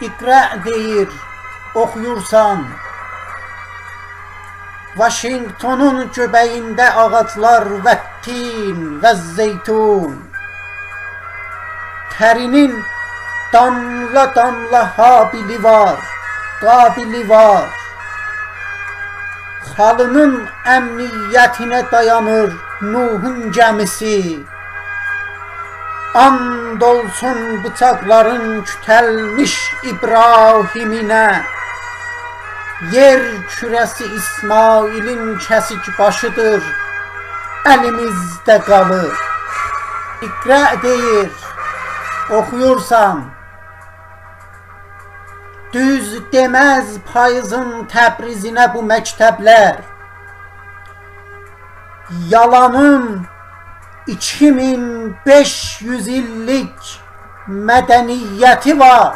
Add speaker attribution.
Speaker 1: İqra deyir, oxuyursan. Vaşinqtonun göbəyində ağaclar və tin və zeytun. Tərinin damla-damla habili var, qabili var. Xalının əmniyyətinə dayanır Nuhun gəmisi. And olsun bıçaqların kütəlmiş İbrahiminə. Yer kürəsi İsmailin kəsik başıdır, əlimizdə qalır. İqra deyir, oxuyursan. Düz deməz payızın Təbrizinə bu məktəblər. Yalanın 2500 illik mədəniyyəti var.